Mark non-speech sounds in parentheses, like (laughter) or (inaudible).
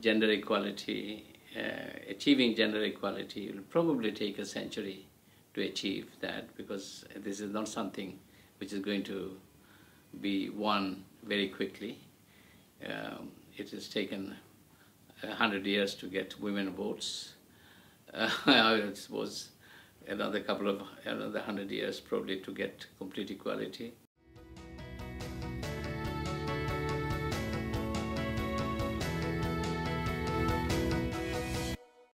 gender equality, uh, achieving gender equality will probably take a century to achieve that because this is not something which is going to be won very quickly. Um, it has taken a hundred years to get women votes. Uh, (laughs) I suppose another couple of another hundred years probably to get complete equality.